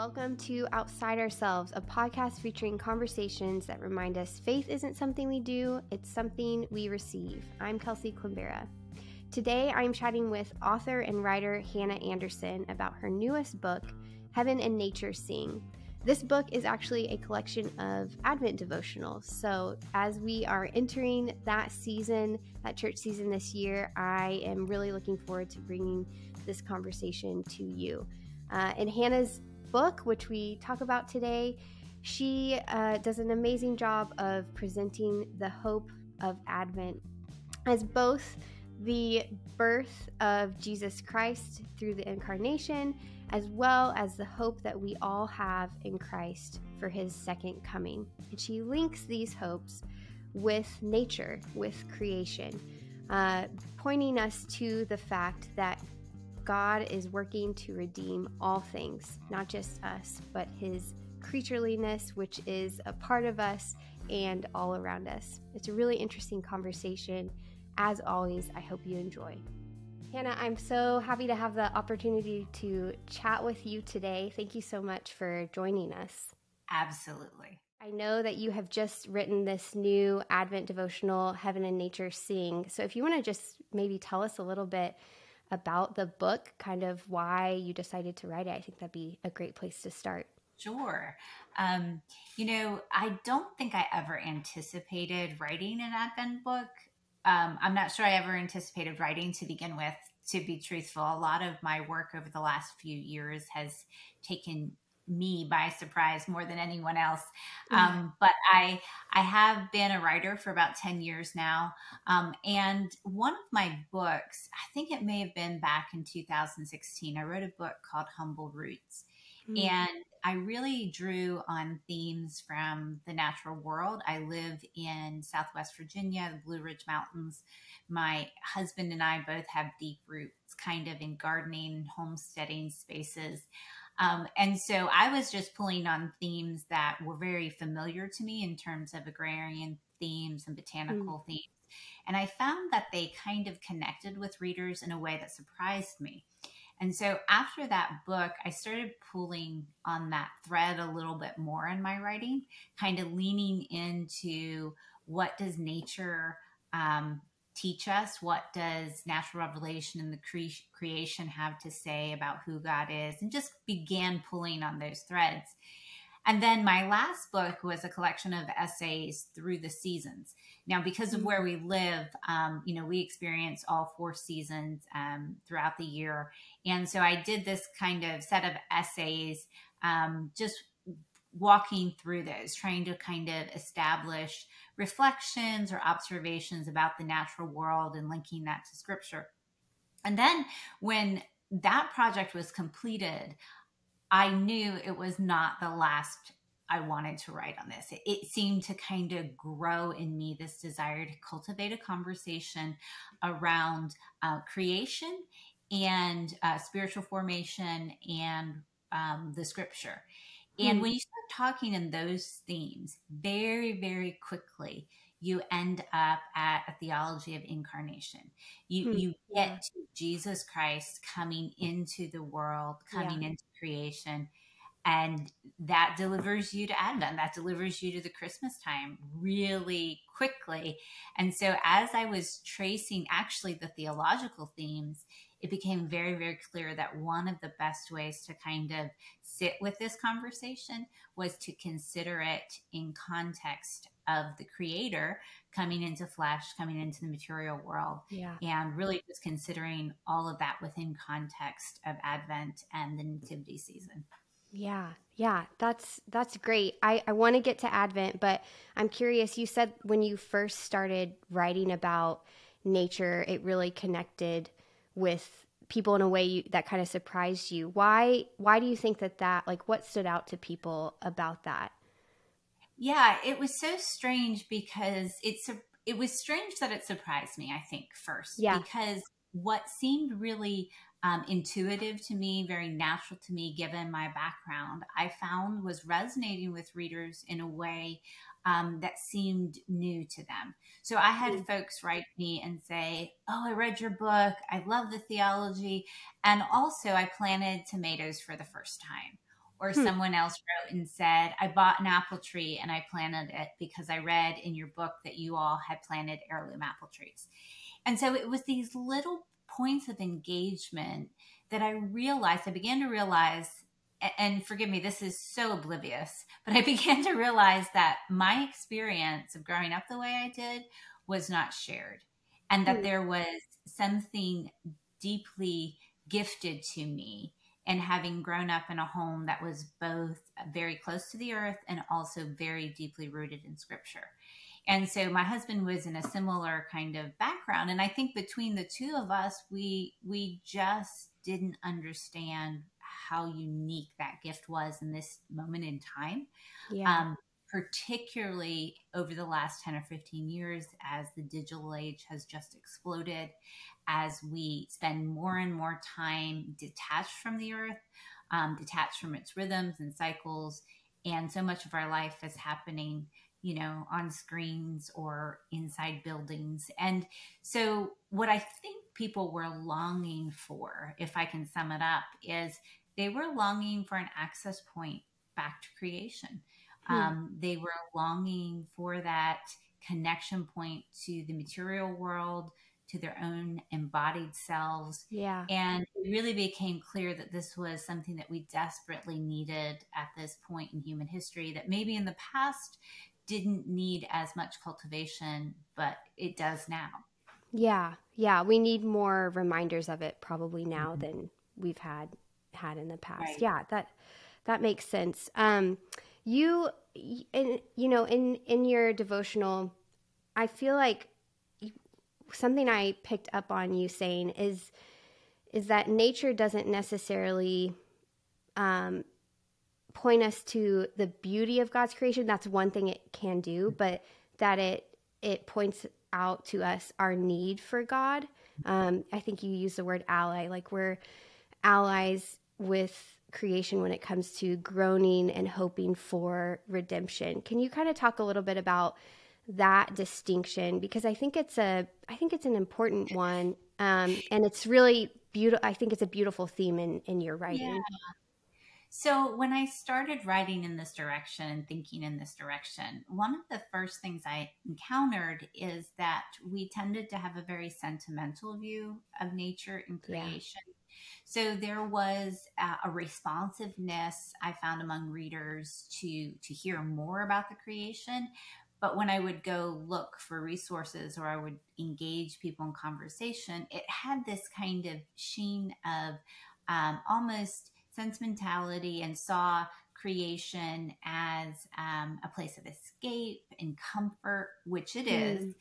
Welcome to Outside Ourselves, a podcast featuring conversations that remind us faith isn't something we do, it's something we receive. I'm Kelsi Klembara. Today I'm chatting with author and writer Hannah Anderson about her newest book, Heaven and Nature Sing. This book is actually a collection of Advent devotionals. So, as we are entering that season, that church season this year, I am really looking forward to bringing this conversation to you. Uh, in Hannah's book, which we talk about today, she uh, does an amazing job of presenting the hope of Advent as both the birth of Jesus Christ through the incarnation, as well as the hope that we all have in Christ for his second coming. And she links these hopes with nature, with creation, uh, pointing us to the fact that God is working to redeem all things, not just us, but his creatureliness, which is a part of us and all around us. It's a really interesting conversation. As always, I hope you enjoy. Hannah, I'm so happy to have the opportunity to chat with you today. Thank you so much for joining us. Absolutely. I know that you have just written this new Advent devotional, Heaven and Nature Sing. So, if you want to just maybe tell us a little bit about the book, kind of why you decided to write it, I think that'd be a great place to start. Sure. Um, you know, I don't think I ever anticipated writing an Advent book. Um, I'm not sure I ever anticipated writing to begin with, to be truthful. A lot of my work over the last few years has taken me by surprise more than anyone else. Mm-hmm. Um, but I I have been a writer for about ten years now, um, and one of my books, I think it may have been back in 2016. I wrote a book called Humble Roots, mm-hmm. and I really drew on themes from the natural world. I live in Southwest Virginia, the Blue Ridge Mountains. My husband and I both have deep roots, kind of in gardening, homesteading spaces. Um, and so I was just pulling on themes that were very familiar to me in terms of agrarian themes and botanical mm. themes. And I found that they kind of connected with readers in a way that surprised me. And so after that book, I started pulling on that thread a little bit more in my writing, kind of leaning into what does nature um, teach us? What does natural revelation and the cre- creation have to say about who God is? And just began pulling on those threads. And then my last book was a collection of essays through the seasons. Now, because of where we live, um, you know, we experience all four seasons um, throughout the year. And so I did this kind of set of essays, um, just walking through those, trying to kind of establish reflections or observations about the natural world and linking that to scripture. And then when that project was completed, I knew it was not the last I wanted to write on this. It, it, seemed to kind of grow in me this desire to cultivate a conversation around uh, creation and uh, spiritual formation and um, the scripture. And mm when you start talking in those themes, very, very quickly, you end up at a theology of incarnation. You mm you get to Jesus Christ coming into the world, coming yeah. into creation, and that delivers you to Advent. That delivers you to the Christmas time really quickly. And so, as I was tracing actually the theological themes, it became very, very clear that one of the best ways to kind of sit with this conversation was to consider it in context of the creator coming into flesh, coming into the material world, yeah. and really just considering all of that within context of Advent and the Nativity season. Yeah, yeah, that's that's great. I, I want to get to Advent, but I'm curious. You said when you first started writing about nature, it really connected with people in a way you, that kind of surprised you. Why why do you think that that like what stood out to people about that? Yeah, it was so strange because it's a, it was strange that it surprised me, I think, first. Yeah. Because what seemed really um, intuitive to me, very natural to me, given my background, I found was resonating with readers in a way um, that seemed new to them. So I had mm. folks write me and say, Oh, I read your book. I love the theology. And also, I planted tomatoes for the first time. Or hmm. someone else wrote and said, I bought an apple tree and I planted it because I read in your book that you all had planted heirloom apple trees. And so it was these little points of engagement that I realized, I began to realize, and forgive me, this is so oblivious, but I began to realize that my experience of growing up the way I did was not shared, and that mm. there was something deeply gifted to me and having grown up in a home that was both very close to the earth and also very deeply rooted in scripture. And so my husband was in a similar kind of background and I think between the two of us we we just didn't understand how unique that gift was in this moment in time. Yeah. Um, particularly over the last 10 or 15 years as the digital age has just exploded, as we spend more and more time detached from the earth, um, detached from its rhythms and cycles. And so much of our life is happening, you know, on screens or inside buildings. And so, what I think people were longing for, if I can sum it up, is they were longing for an access point back to creation. Hmm. Um, they were longing for that connection point to the material world, to their own embodied selves. Yeah. And it really became clear that this was something that we desperately needed at this point in human history, that maybe in the past didn't need as much cultivation, but it does now. Yeah. Yeah. We need more reminders of it probably now mm-hmm. than we've had had in the past. Right. Yeah, that that makes sense. Um you and you know in in your devotional I feel like something I picked up on you saying is is that nature doesn't necessarily um, point us to the beauty of God's creation. That's one thing it can do, but that it it points out to us our need for God. Um, I think you use the word ally, like we're allies with creation when it comes to groaning and hoping for redemption. Can you kind of talk a little bit about that distinction because I think it's a I think it's an important one, um, and it's really beautiful. I think it's a beautiful theme in in your writing. Yeah. So when I started writing in this direction and thinking in this direction, one of the first things I encountered is that we tended to have a very sentimental view of nature and creation. Yeah. So there was a, a responsiveness I found among readers to to hear more about the creation, but when I would go look for resources or I would engage people in conversation, it had this kind of sheen of um, almost sentimentality and saw creation as um, a place of escape and comfort, which it is. Mm.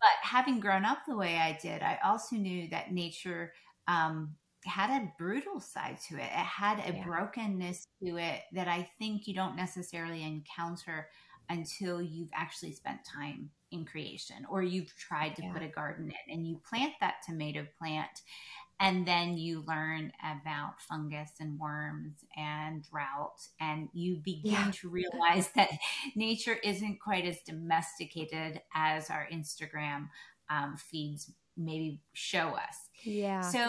But having grown up the way I did, I also knew that nature um, had a brutal side to it. It had a yeah. brokenness to it that I think you don't necessarily encounter until you've actually spent time in creation or you've tried to yeah. put a garden in and you plant that tomato plant and then you learn about fungus and worms and drought and you begin yeah. to realize that nature isn't quite as domesticated as our instagram um, feeds maybe show us yeah so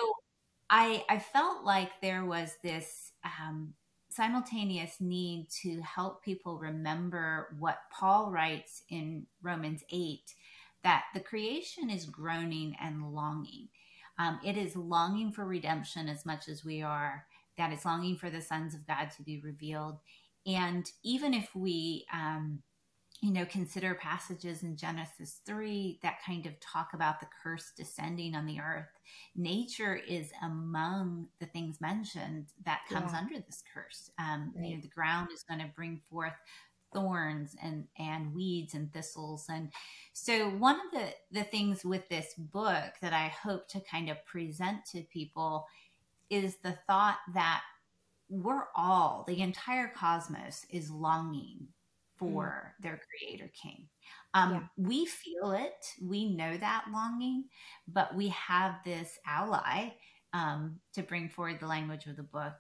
i i felt like there was this um, simultaneous need to help people remember what Paul writes in Romans 8 that the creation is groaning and longing. Um, it is longing for redemption as much as we are, that is longing for the sons of God to be revealed. And even if we, um, you know, consider passages in Genesis 3 that kind of talk about the curse descending on the earth. Nature is among the things mentioned that comes yeah. under this curse. Um, right. You know, the ground is going to bring forth thorns and and weeds and thistles and so one of the the things with this book that i hope to kind of present to people is the thought that we're all the entire cosmos is longing for mm. their creator king. Um, yeah. We feel it, we know that longing, but we have this ally um, to bring forward the language of the book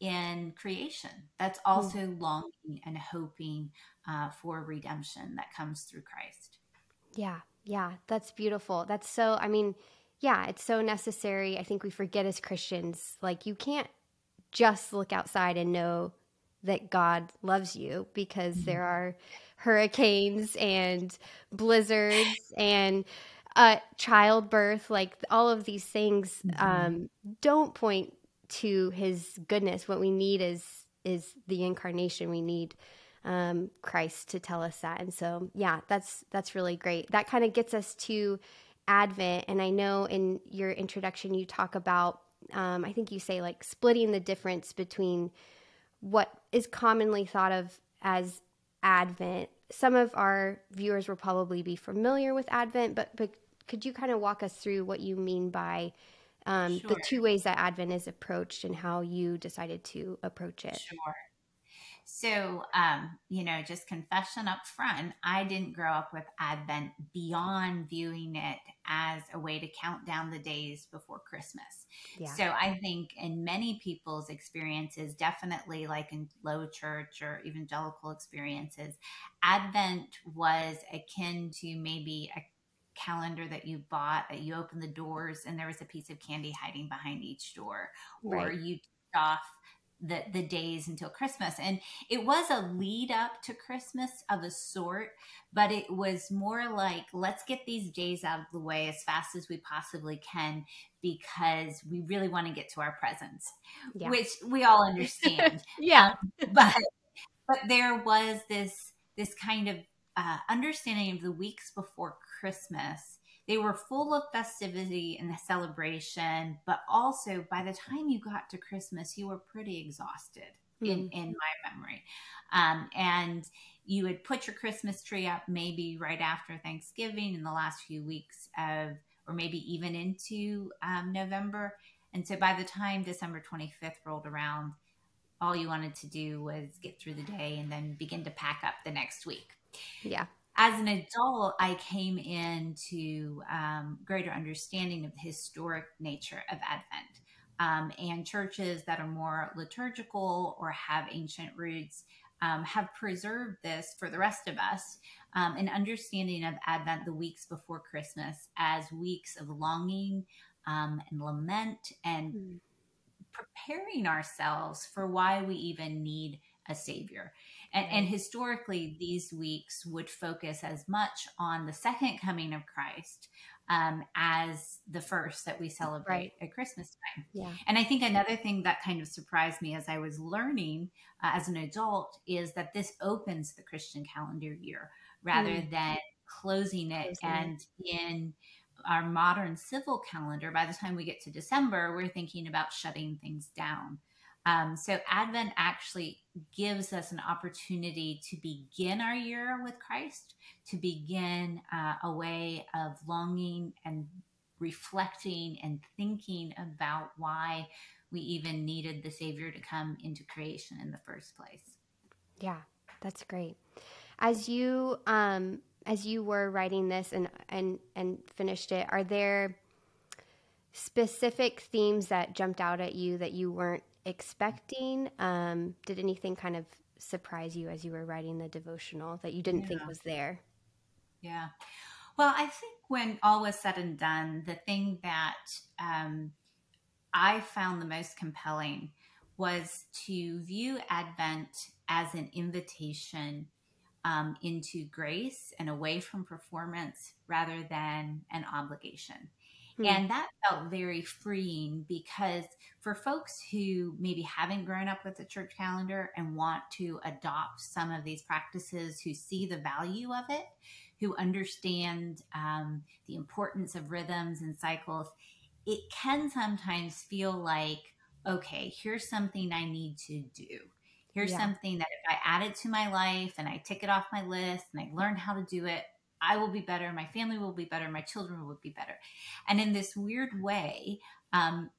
in creation that's mm. also mm. longing and hoping uh, for redemption that comes through Christ. Yeah, yeah, that's beautiful. That's so, I mean, yeah, it's so necessary. I think we forget as Christians, like, you can't just look outside and know that God loves you because Mm-hmm. there are hurricanes and blizzards and uh, childbirth, like all of these things Mhm. um, don't point to his goodness. What we need is is the incarnation. We need um, Christ to tell us that. And so, yeah, that's that's really great. That kind of gets us to Advent. And I know in your introduction you talk about, um, I think you say like splitting the difference between what is commonly thought of as Advent. Some of our viewers will probably be familiar with Advent, but but could you kind of walk us through what you mean by um, the two ways that Advent is approached and how you decided to approach it? Sure. So, um, you know, just confession up front, I didn't grow up with Advent beyond viewing it as a way to count down the days before Christmas. Yeah. So I think in many people's experiences, definitely like in low church or evangelical experiences, Advent was akin to maybe a calendar that you bought that you opened the doors and there was a piece of candy hiding behind each door or you off the the days until Christmas. And it was a lead up to Christmas of a sort, but it was more like let's get these days out of the way as fast as we possibly can because we really want to get to our presents, Yeah. which we all understand. yeah. but but there was this this kind of uh, understanding of the weeks before Christmas. They were full of festivity and celebration, but also by the time you got to Christmas, you were pretty exhausted in, in my memory. Um, and you would put your Christmas tree up maybe right after Thanksgiving in the last few weeks of, or maybe even into um, November. And so by the time December 25th rolled around, all you wanted to do was get through the day and then begin to pack up the next week. Yeah. As an adult, I came into um, greater understanding of the historic nature of Advent. Um, and churches that are more liturgical or have ancient roots um, have preserved this for the rest of us um, an understanding of Advent, the weeks before Christmas, as weeks of longing um, and lament and Mm. preparing ourselves for why we even need a savior. And, and historically, these weeks would focus as much on the second coming of Christ um, as the first that we celebrate Right. at Christmas time. Yeah. And I think another thing that kind of surprised me as I was learning uh, as an adult is that this opens the Christian calendar year rather Mm. than closing it. Closing it. and in our modern civil calendar, by the time we get to December, we're thinking about shutting things down. Um, so Advent actually gives us an opportunity to begin our year with Christ, to begin uh, a way of longing and reflecting and thinking about why we even needed the Savior to come into creation in the first place. Yeah, that's great. As you um as you were writing this and and and finished it, are there specific themes that jumped out at you that you weren't expecting? Um, did anything kind of surprise you as you were writing the devotional that you didn't think was there? Yeah. Well, I think when all was said and done, the thing that um, I found the most compelling was to view Advent as an invitation um, into grace and away from performance rather than an obligation. Hmm. And that felt very freeing because for folks who maybe haven't grown up with the church calendar and want to adopt some of these practices, who see the value of it, who understand um, the importance of rhythms and cycles, it can sometimes feel like, okay, here's something I need to do. Here's Yeah. something that if I add it to my life and I tick it off my list and I learn how to do it, I will be better, my family will be better, my children will be better. And in this weird way, um,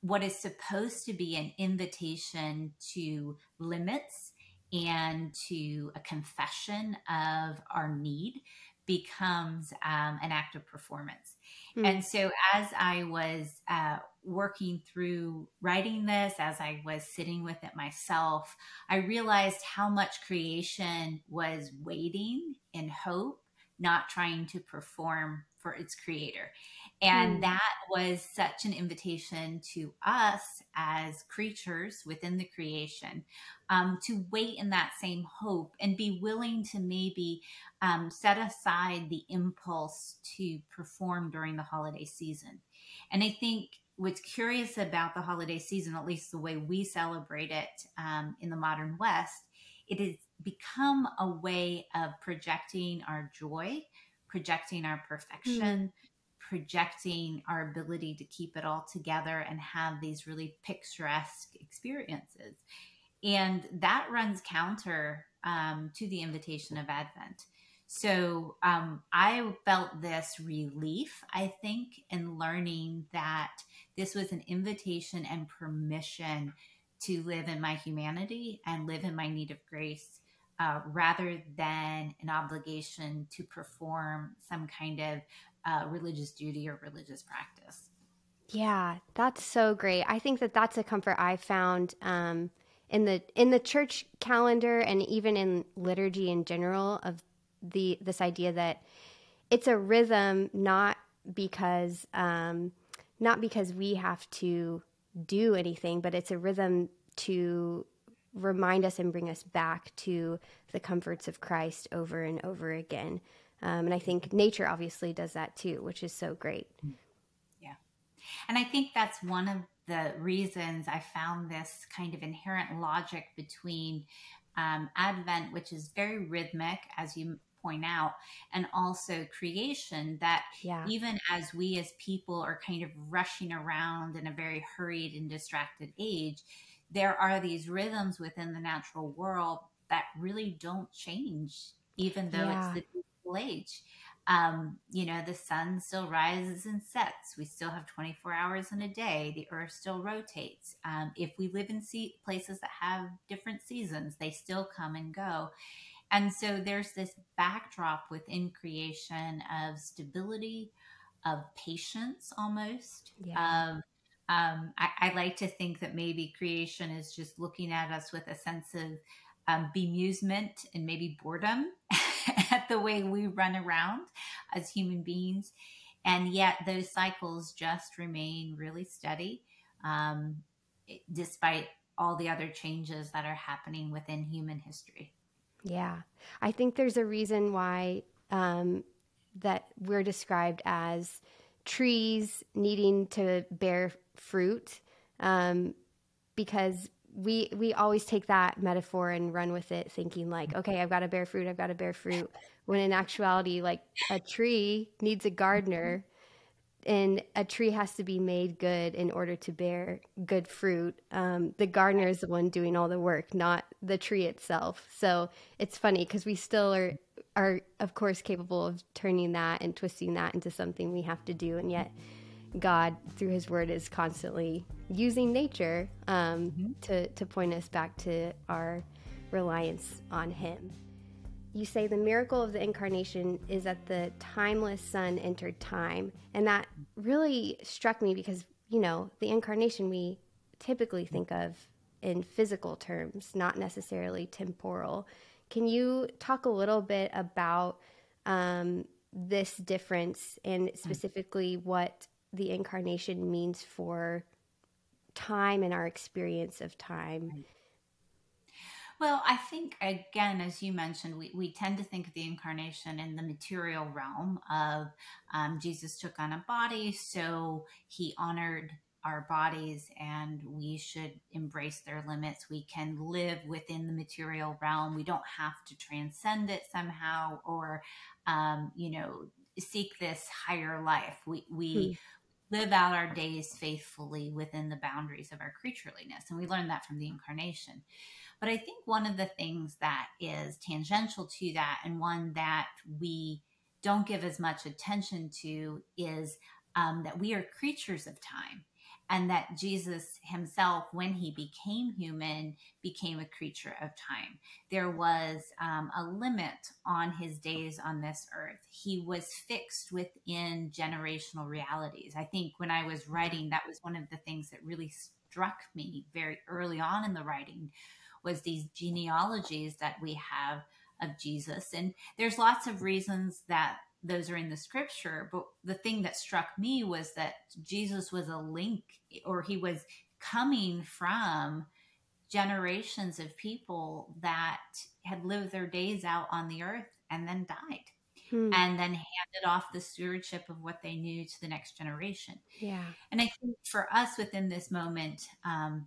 what is supposed to be an invitation to limits and to a confession of our need becomes um, an act of performance. Hmm. And so, as I was uh, working through writing this, as I was sitting with it myself, I realized how much creation was waiting in hope, not trying to perform for its creator. And mm. that was such an invitation to us as creatures within the creation um, to wait in that same hope and be willing to maybe um, set aside the impulse to perform during the holiday season. And I think what's curious about the holiday season, at least the way we celebrate it um, in the modern West, it has become a way of projecting our joy, projecting our perfection. Mm projecting our ability to keep it all together and have these really picturesque experiences. And that runs counter um, to the invitation of Advent. So um, I felt this relief, I think, in learning that this was an invitation and permission to live in my humanity and live in my need of grace uh, rather than an obligation to perform some kind of uh, religious duty or religious practice. Yeah, that's so great. I think that that's a comfort I found um, in the in the church calendar and even in liturgy in general of the this idea that it's a rhythm, not because um, not because we have to do anything, but it's a rhythm to remind us and bring us back to the comforts of Christ over and over again. Um, and I think nature obviously does that too, which is so great. Yeah. And I think that's one of the reasons I found this kind of inherent logic between um, Advent, which is very rhythmic, as you point out, and also creation. That yeah. even as we as people are kind of rushing around in a very hurried and distracted age, there are these rhythms within the natural world that really don't change, even though yeah. it's the digital age. Um, you know, the sun still rises and sets. We still have 24 hours in a day. The earth still rotates. Um, if we live in se- places that have different seasons, they still come and go. And so there's this backdrop within creation of stability, of patience almost, yeah. of um, I, I, like to think that maybe creation is just looking at us with a sense of um, bemusement and maybe boredom at the way we run around as human beings. And yet those cycles just remain really steady um, despite all the other changes that are happening within human history. Yeah. I think there's a reason why um, that we're described as trees needing to bear fruit um, because we we always take that metaphor and run with it thinking like okay i've got to bear fruit i've got to bear fruit when in actuality like a tree needs a gardener and a tree has to be made good in order to bear good fruit. Um, the gardener is the one doing all the work not the tree itself. So it's funny because we still are are of course capable of turning that and twisting that into something we have to do and yet God, through His Word, is constantly using nature um, mm-hmm. to, to point us back to our reliance on Him. You say the miracle of the incarnation is that the timeless Son entered time. And that really struck me because, you know, the incarnation we typically think of in physical terms, not necessarily temporal. Can you talk a little bit about um, this difference and specifically what the incarnation means for time and our experience of time. Well, I think, again, as you mentioned, we, we tend to think of the incarnation in the material realm of um, Jesus took on a body, so he honored our bodies and we should embrace their limits. We can live within the material realm. We don't have to transcend it somehow or, um, you know, seek this higher life. We, we, hmm live out our days faithfully within the boundaries of our creatureliness. And we learn that from the incarnation. But I think one of the things that is tangential to that and one that we don't give as much attention to is um, that we are creatures of time and that Jesus himself, when he became human, became a creature of time. There was um, a limit on his days on this earth. He was fixed within generational realities. I think when I was writing, that was one of the things that really struck me very early on in the writing was these genealogies that we have of Jesus. And there's lots of reasons that those are in the scripture. But the thing that struck me was that Jesus was a link or he was coming from generations of people that had lived their days out on the earth and then died hmm. and then handed off the stewardship of what they knew to the next generation. Yeah. And I think for us within this moment um,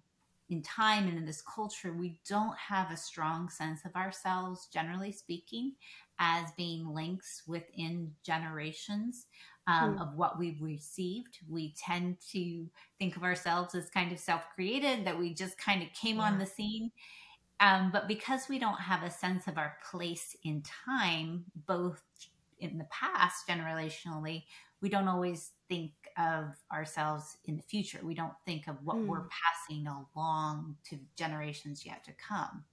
in time and in this culture, we don't have a strong sense of ourselves, generally speaking, as being links within generations. Um, hmm. Of what we've received. We tend to think of ourselves as kind of self created, that we just kind of came yeah. on the scene. Um, but because we don't have a sense of our place in time, both in the past generationally we don't always think of ourselves in the future we don't think of what mm. we're passing along to generations yet to come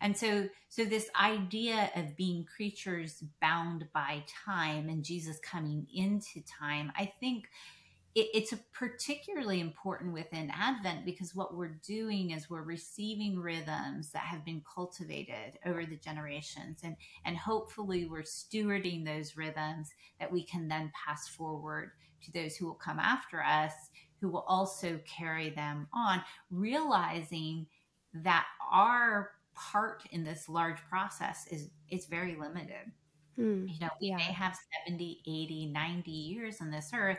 and so so this idea of being creatures bound by time and jesus coming into time i think it, it's a particularly important within Advent because what we're doing is we're receiving rhythms that have been cultivated over the generations, and and hopefully we're stewarding those rhythms that we can then pass forward to those who will come after us, who will also carry them on, realizing that our part in this large process is is very limited. Mm, you know, we yeah. may have 70, 80, 90 years on this earth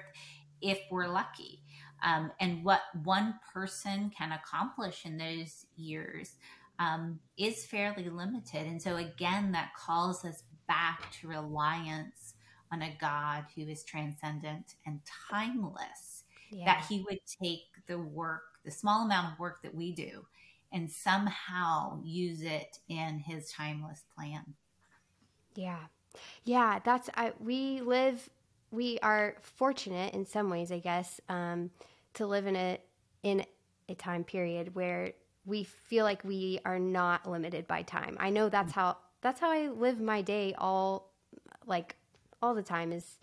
if we're lucky. Um, and what one person can accomplish in those years um, is fairly limited. And so, again, that calls us back to reliance on a God who is transcendent and timeless, yeah. that He would take the work, the small amount of work that we do, and somehow use it in His timeless plan. Yeah. Yeah, that's I we live we are fortunate in some ways, I guess, um, to live in a in a time period where we feel like we are not limited by time. I know that's how that's how I live my day all like all the time is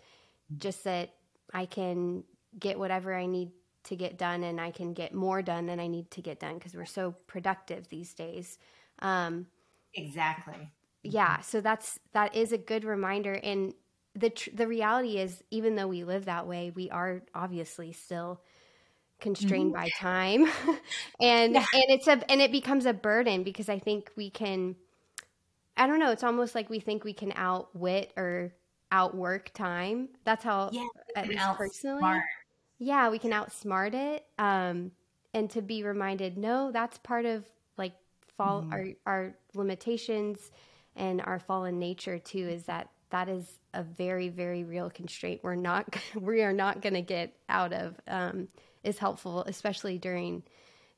just that I can get whatever I need to get done and I can get more done than I need to get done because we're so productive these days. Um, exactly. Yeah, so that's that is a good reminder and the tr- the reality is even though we live that way we are obviously still constrained mm-hmm. by time and yeah. and it's a and it becomes a burden because i think we can i don't know it's almost like we think we can outwit or outwork time that's how yeah, at least personally yeah we can outsmart it um and to be reminded no that's part of like fall mm. our our limitations and our fallen nature too is that that is a very very real constraint we're not we are not going to get out of um, is helpful especially during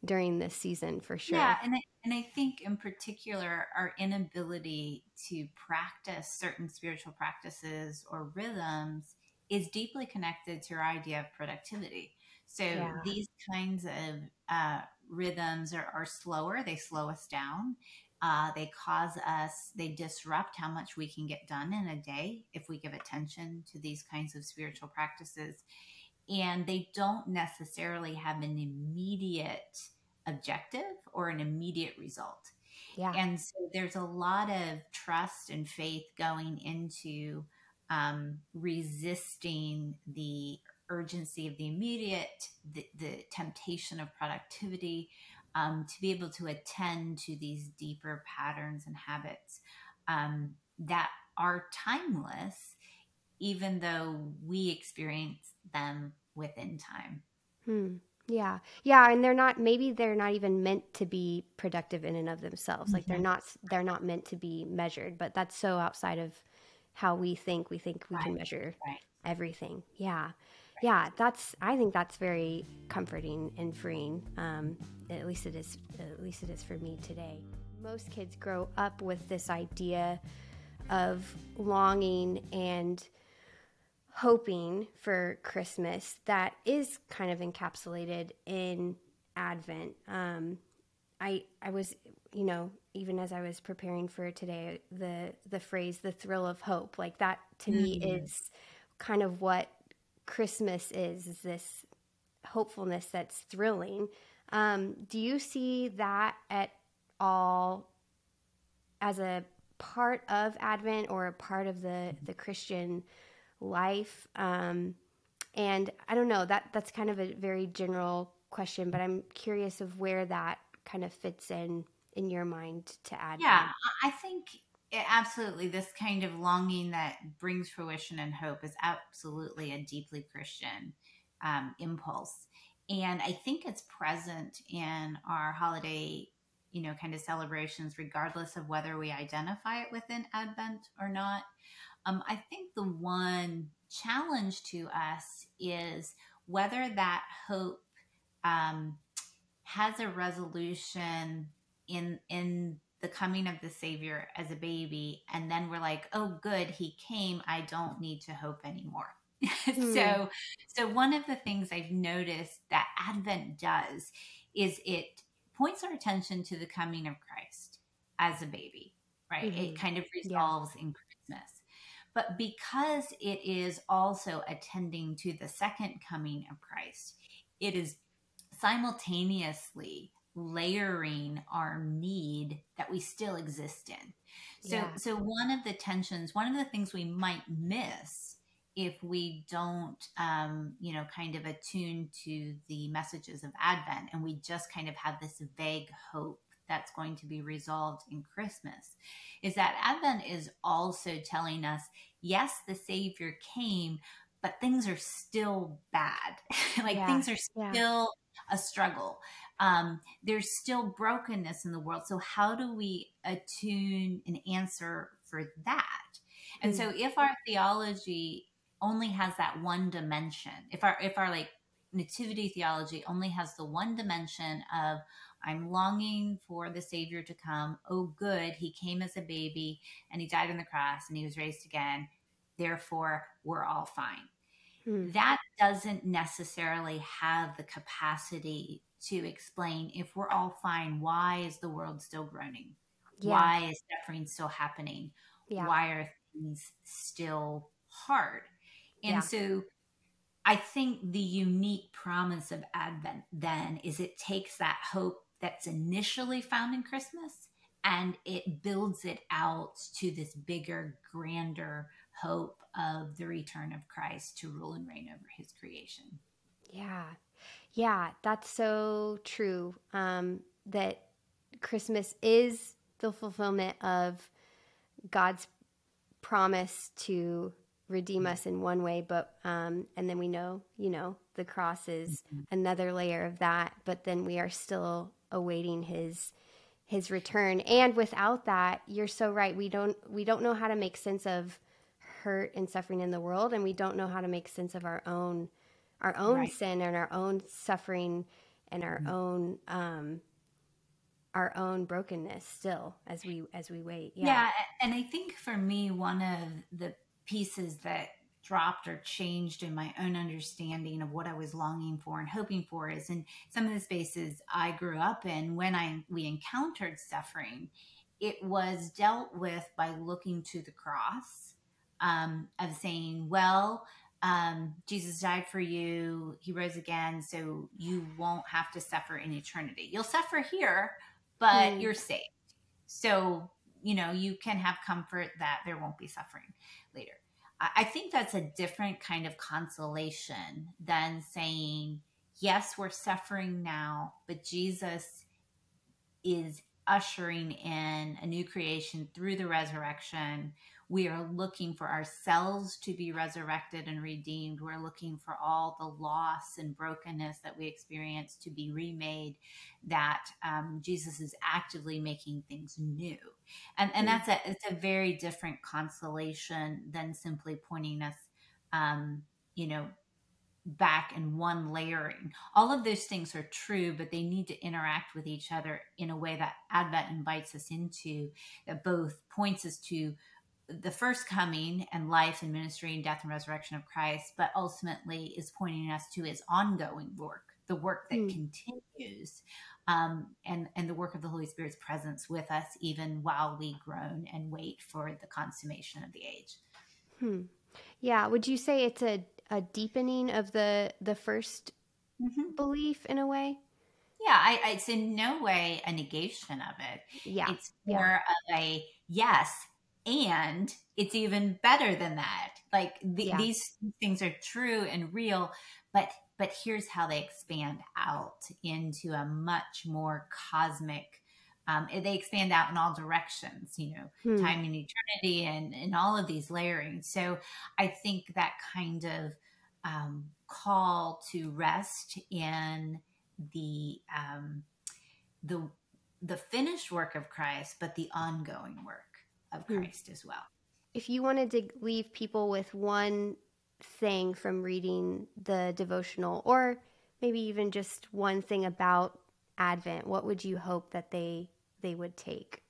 during this season for sure yeah and I, and I think in particular our inability to practice certain spiritual practices or rhythms is deeply connected to our idea of productivity so yeah. these kinds of uh, rhythms are, are slower they slow us down uh, they cause us, they disrupt how much we can get done in a day if we give attention to these kinds of spiritual practices. And they don't necessarily have an immediate objective or an immediate result. Yeah. And so there's a lot of trust and faith going into um, resisting the urgency of the immediate, the, the temptation of productivity, um, to be able to attend to these deeper patterns and habits um, that are timeless, even though we experience them within time. Hmm. Yeah. Yeah, and they're not maybe they're not even meant to be productive in and of themselves. Like mm-hmm. they're not they're not meant to be measured, but that's so outside of how we think. We think we right. can measure right. everything. Yeah yeah, that's. I think that's very comforting and freeing. Um, at least it is. At least it is for me today. Most kids grow up with this idea of longing and hoping for Christmas that is kind of encapsulated in Advent. Um, I I was you know even as I was preparing for today the the phrase the thrill of hope like that to mm-hmm. me is kind of what Christmas is, is this hopefulness that's thrilling. Um, do you see that at all as a part of Advent or a part of the the Christian life. Um, and I don't know that that's kind of a very general question, but I'm curious of where that kind of fits in in your mind to add. Yeah, I think it, absolutely this kind of longing that brings fruition and hope is absolutely a deeply Christian um, impulse. And I think it's present in our holiday, you know, kind of celebrations, regardless of whether we identify it within Advent or not. Um, I think the one challenge to us is whether that hope um, has a resolution in in the coming of the savior as a baby and then we're like oh good he came i don't need to hope anymore mm. so so one of the things i've noticed that advent does is it points our attention to the coming of christ as a baby right mm-hmm. it kind of resolves yeah. in christmas but because it is also attending to the second coming of christ it is simultaneously layering our need that we still exist in. So yeah. so one of the tensions, one of the things we might miss if we don't um, you know kind of attune to the messages of advent and we just kind of have this vague hope that's going to be resolved in christmas is that advent is also telling us yes the savior came but things are still bad like yeah. things are still yeah. a struggle um, there's still brokenness in the world. So how do we attune an answer for that? And mm. so if our theology only has that one dimension, if our if our like nativity theology only has the one dimension of I'm longing for the Savior to come. Oh, good. He came as a baby and he died on the cross and he was raised again. Therefore, we're all fine. Hmm. That doesn't necessarily have the capacity to explain if we're all fine, why is the world still groaning? Yeah. Why is suffering still happening? Yeah. Why are things still hard? And yeah. so I think the unique promise of Advent then is it takes that hope that's initially found in Christmas and it builds it out to this bigger, grander hope of the return of Christ to rule and reign over his creation. Yeah, yeah, that's so true. Um, that Christmas is the fulfillment of God's promise to redeem us in one way, but um, and then we know, you know, the cross is mm-hmm. another layer of that. But then we are still awaiting His His return. And without that, you're so right. We don't we don't know how to make sense of hurt and suffering in the world, and we don't know how to make sense of our own our own right. sin and our own suffering and our mm-hmm. own um, our own brokenness still as we as we wait. Yeah. yeah, and I think for me, one of the pieces that dropped or changed in my own understanding of what I was longing for and hoping for is in some of the spaces I grew up in when I we encountered suffering, it was dealt with by looking to the cross um, of saying, well, um, Jesus died for you, he rose again, so you won't have to suffer in eternity. You'll suffer here, but mm. you're saved. So, you know, you can have comfort that there won't be suffering. I think that's a different kind of consolation than saying, yes, we're suffering now, but Jesus is ushering in a new creation through the resurrection we are looking for ourselves to be resurrected and redeemed. We're looking for all the loss and brokenness that we experience to be remade, that um, Jesus is actively making things new. And, and that's a, it's a very different consolation than simply pointing us, um, you know, back in one layering. All of those things are true, but they need to interact with each other in a way that Advent invites us into, that both points us to the first coming and life and ministry and death and resurrection of Christ, but ultimately is pointing us to his ongoing work, the work that mm. continues, um, and and the work of the Holy Spirit's presence with us even while we groan and wait for the consummation of the age. Hmm. Yeah, would you say it's a, a deepening of the the 1st mm-hmm. belief in a way? Yeah, I, I, it's in no way a negation of it. Yeah. It's more yeah. of a yes, and it's even better than that. Like the, yeah. these things are true and real, but but here's how they expand out into a much more cosmic um, they expand out in all directions, you know, hmm. time and eternity and, and all of these layering. So I think that kind of um, call to rest in the um, the the finished work of Christ, but the ongoing work of hmm. Christ as well. If you wanted to leave people with one thing from reading the devotional, or maybe even just one thing about Advent, what would you hope that they they would take?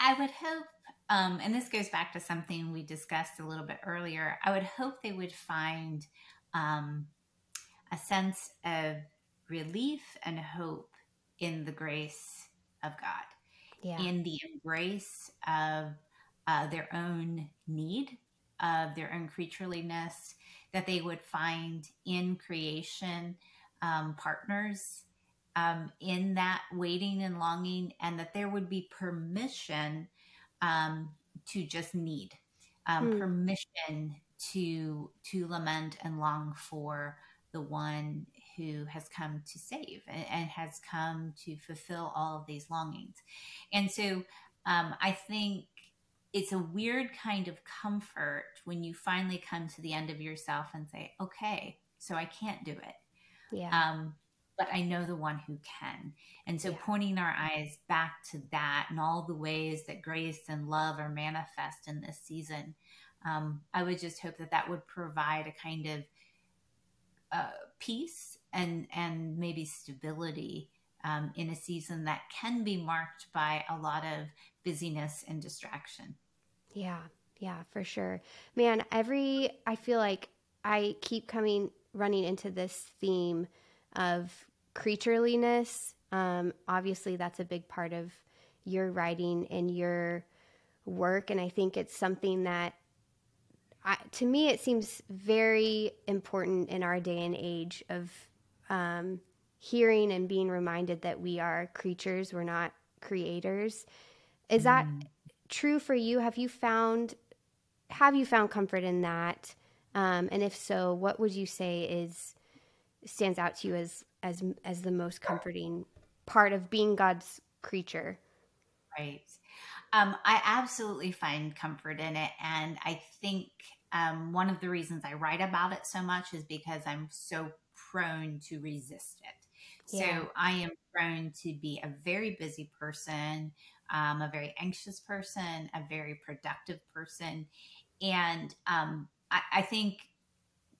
I would hope, um, and this goes back to something we discussed a little bit earlier. I would hope they would find um, a sense of relief and hope in the grace of God, yeah. in the embrace of uh, their own need, of their own creatureliness, that they would find in creation um, partners um, in that waiting and longing, and that there would be permission um, to just need, mm. permission to to lament and long for the one who has come to save and, and has come to fulfill all of these longings. And so um, I think it's a weird kind of comfort when you finally come to the end of yourself and say, okay, so I can't do it. Yeah. Um, but I know the one who can. And so yeah. pointing our eyes back to that and all the ways that grace and love are manifest in this season, um, I would just hope that that would provide a kind of uh, peace and and maybe stability um, in a season that can be marked by a lot of busyness and distraction. Yeah, yeah, for sure, man. Every I feel like I keep coming running into this theme of creatureliness. Um, obviously, that's a big part of your writing and your work, and I think it's something that I, to me, it seems very important in our day and age of um, hearing and being reminded that we are creatures, we're not creators. Is that mm. true for you? Have you found have you found comfort in that? Um, and if so, what would you say is stands out to you as as as the most comforting part of being God's creature? Right. Um, I absolutely find comfort in it, and I think um, one of the reasons I write about it so much is because I'm so prone to resist it. Yeah. So I am prone to be a very busy person, um, a very anxious person, a very productive person. And um, I, I think,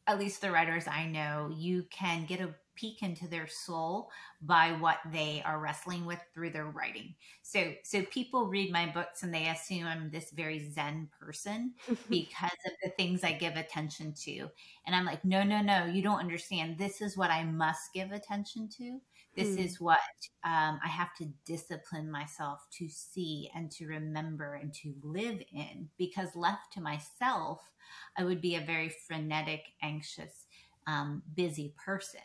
at least the writers I know, you can get a peek into their soul by what they are wrestling with through their writing. So so people read my books and they assume I'm this very zen person because of the things I give attention to. And I'm like, "No, no, no, you don't understand. This is what I must give attention to. This mm. is what um, I have to discipline myself to see and to remember and to live in because left to myself, I would be a very frenetic, anxious, um, busy person.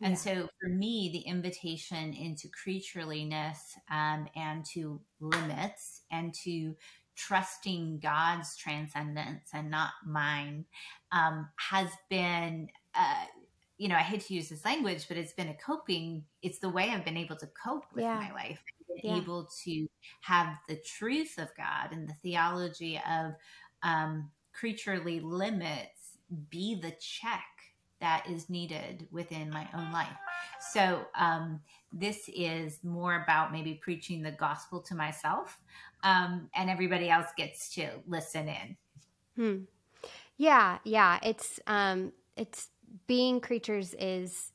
And yeah. so for me, the invitation into creatureliness um, and to limits and to trusting God's transcendence and not mine um, has been, uh, you know, I hate to use this language, but it's been a coping, it's the way I've been able to cope with yeah. my life. Yeah. able to have the truth of God and the theology of um, creaturely limits be the check that is needed within my own life. So, um, this is more about maybe preaching the gospel to myself, um, and everybody else gets to listen in. Hmm. Yeah, yeah. It's um, it's being creatures is,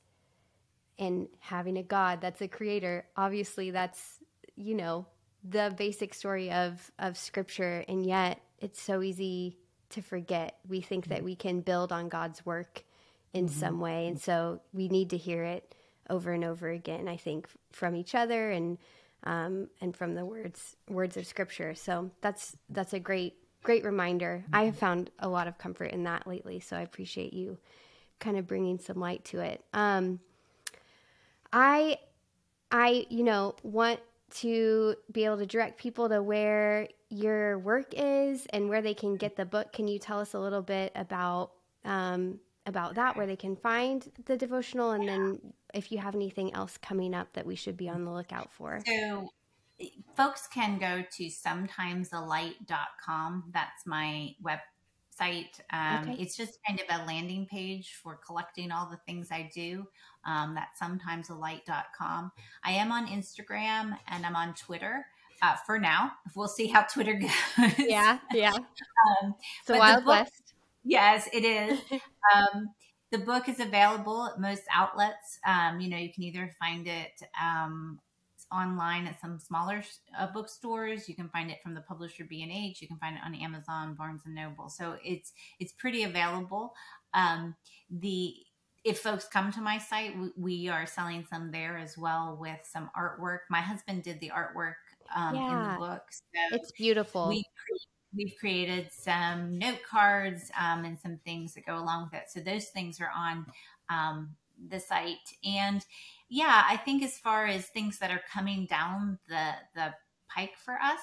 and having a God that's a creator. Obviously, that's you know the basic story of of Scripture, and yet it's so easy to forget. We think that we can build on God's work in mm-hmm. some way. And so we need to hear it over and over again, I think, from each other and um, and from the words words of scripture. So that's that's a great great reminder. I have found a lot of comfort in that lately, so I appreciate you kind of bringing some light to it. Um, I, I, you know, want to be able to direct people to where your work is and where they can get the book. Can you tell us a little bit about um, about that, where they can find the devotional, and then if you have anything else coming up that we should be on the lookout for? So, folks can go to sometimesalight.com. That's my web site. Um, okay. It's just kind of a landing page for collecting all the things I do. Um, that's sometimesalight.com. I am on Instagram and I'm on Twitter. Uh, for now, we'll see how Twitter goes. Yeah, yeah. um, the Wild book, West. Yes, it is. um, the book is available at most outlets. Um, you know, you can either find it um, online at some smaller uh, bookstores. You can find it from the publisher B and H. You can find it on Amazon, Barnes and Noble. So it's it's pretty available. Um, the if folks come to my site, we, we, are selling some there as well with some artwork. My husband did the artwork um, yeah. in the book. So it's beautiful. We, we've created some note cards um, and some things that go along with it. So those things are on um, the site. And yeah, I think as far as things that are coming down the the pike for us,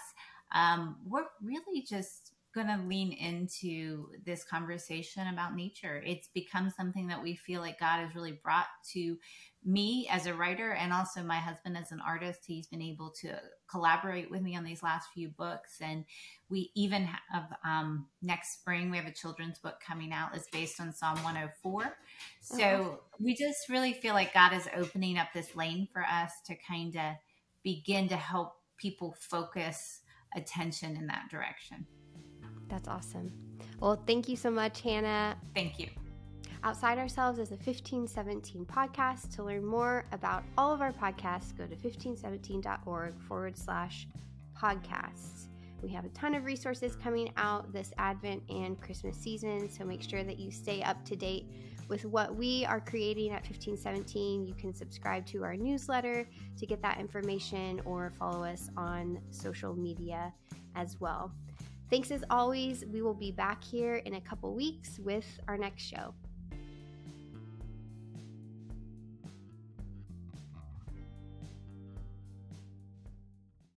um, we're really just going to lean into this conversation about nature. It's become something that we feel like God has really brought to me as a writer and also my husband as an artist. He's been able to collaborate with me on these last few books. And we even have um, next spring, we have a children's book coming out that's based on Psalm 104. So oh. we just really feel like God is opening up this lane for us to kind of begin to help people focus attention in that direction. That's awesome. Well, thank you so much, Hannah. Thank you. Outside Ourselves is a 1517 podcast. To learn more about all of our podcasts, go to 1517.org forward slash podcasts. We have a ton of resources coming out this Advent and Christmas season, so make sure that you stay up to date with what we are creating at 1517. You can subscribe to our newsletter to get that information or follow us on social media as well. Thanks as always. We will be back here in a couple weeks with our next show.